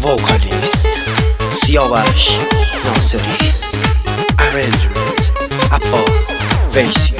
Vocalist Siavash Nursery Arrangement Após Version.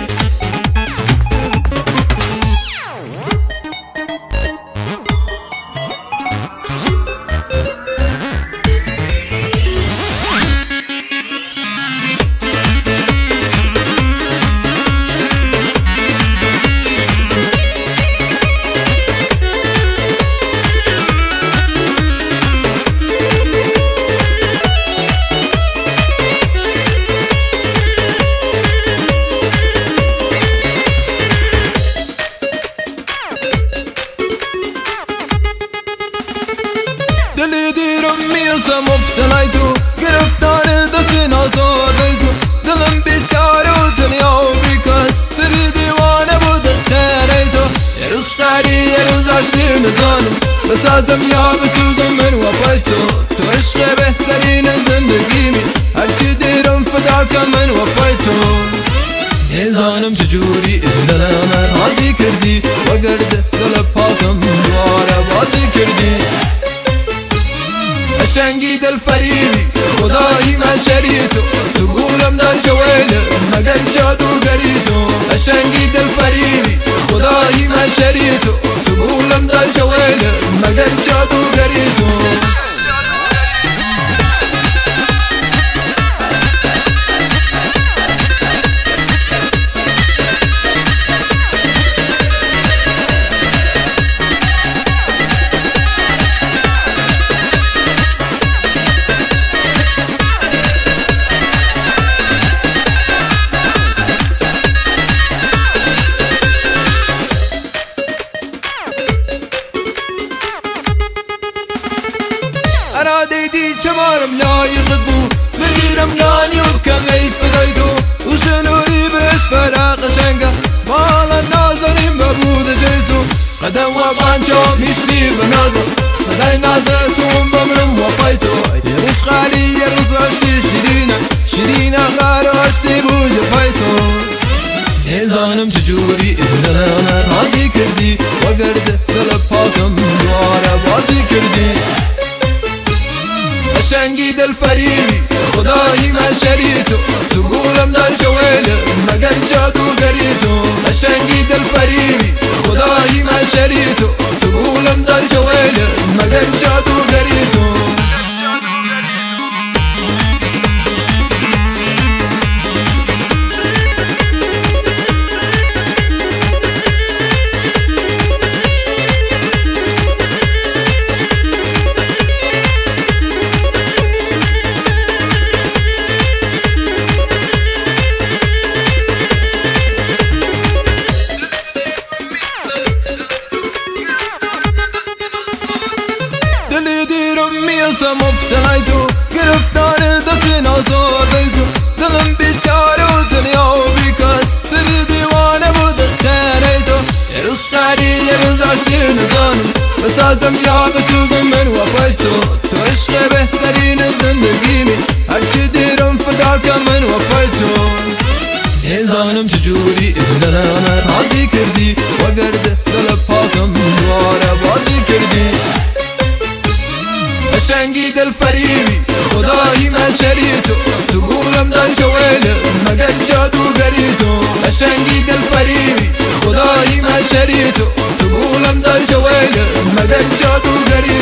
دیرم میسم افتنایتو گرفتار دست نازادیتو دلم بیچاره و دنیا و بیکس دری دیوانه بود خیریتو یه روز قری یه روز عشقی نزانم بسازم یا بسوزم من وفایتو تو عشق بهترین زندگیمی هرچی دیرم فدا من وفایتو نزانم چجوری دلم راضی کردی و گرد دل پاکم دواره بازی کردی قشنگی دل فریبی خدایی من شریتو. تو گولم دل جویله مگر جادوگری تو قشنگی دل فریبی خدایی من دی چه بارم لایقت بود بگیرم نانی و کغیف بدای تو. او سنوری بس فراق شنگا مالا نازنیم ببود جیتو قدم و قانچو میشلی به نازم. خدای نازم del Farid Olsam obsaydu Gürüftarıdasın azadaydu Dilim bir çare o dünya bir kastır divane budur şereydu Eruz kari yeruz açtığını zanım Mesazım ya da sözüm ben vafaydu Törüşke behterinin zindegimi Her çidirim fıdaka men vafaydu قشنگی دل فریبی خدایی من شریتو. تو گولم دل جویله مگر جادوگری تو قشنگی دل فریبی خدایی من شریتو. تو گولم دل جویله مگر جادوگری